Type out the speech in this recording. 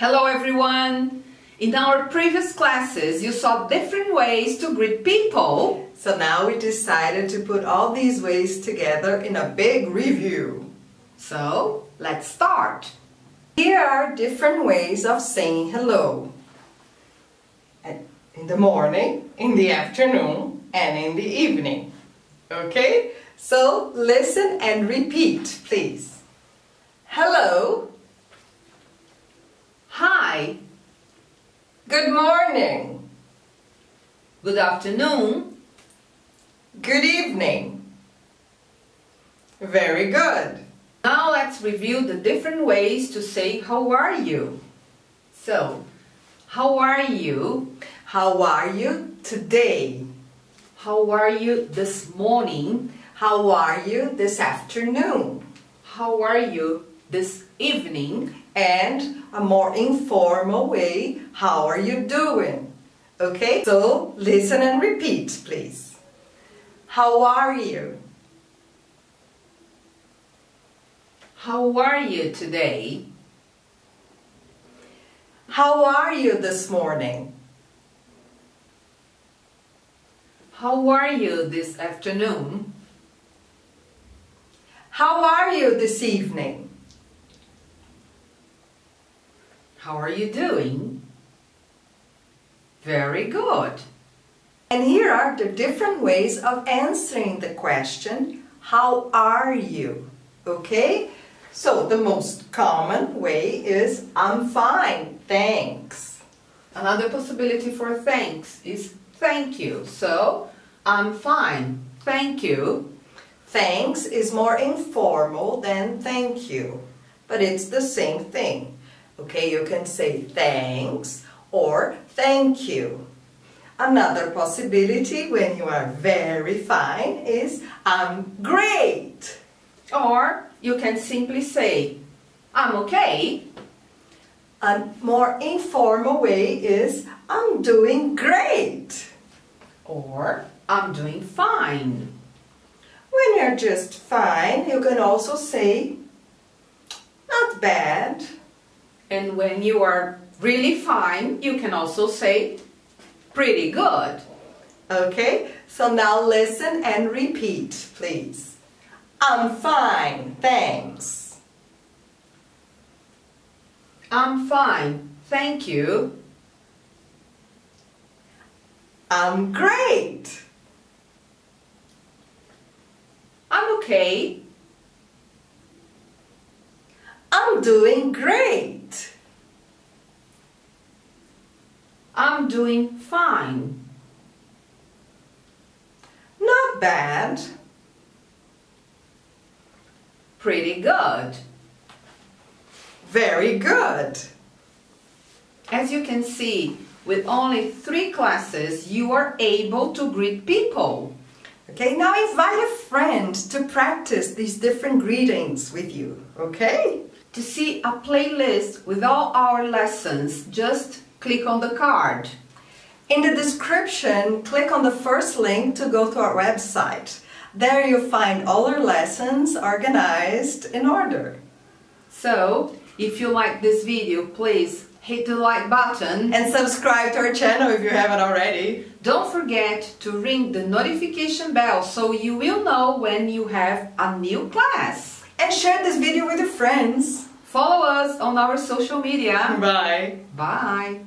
Hello everyone! In our previous classes you saw different ways to greet people. So now we decided to put all these ways together in a big review. So let's start. Here are different ways of saying hello. In the morning, in the afternoon, and in the evening. Okay? So listen and repeat, please. Hello. Hi. Good morning. Good afternoon. Good evening. Very good. Now let's review the different ways to say how are you. So, how are you? How are you today? How are you this morning? How are you this afternoon? How are you this evening? And a more informal way, how are you doing? Okay, so listen and repeat, please. How are you? How are you today? How are you this morning? How are you this afternoon? How are you this evening? How are you doing? Very good. And here are the different ways of answering the question, how are you? Okay? So the most common way is, I'm fine, thanks. Another possibility for thanks is thank you. So, I'm fine, thank you. Thanks is more informal than thank you, but it's the same thing. Okay, you can say thanks or thank you. Another possibility when you are very fine is I'm great. Or you can simply say I'm okay. A more informal way is I'm doing great. Or I'm doing fine. When you're just fine, you can also say not bad. And when you are really fine, you can also say pretty good. Okay, so now listen and repeat, please. I'm fine, thanks. I'm fine, thank you. I'm great. I'm okay. I'm doing great. I'm doing fine. Not bad. Pretty good. Very good. As you can see, with only three classes, you are able to greet people. Okay, now invite a friend to practice these different greetings with you, okay? To see a playlist with all our lessons, just click on the card. In the description, click on the first link to go to our website. There you'll find all our lessons organized in order. So, if you like this video, please hit the like button and subscribe to our channel if you haven't already. Don't forget to ring the notification bell so you will know when you have a new class and share this video with your friends. Follow us on our social media. Bye. Bye.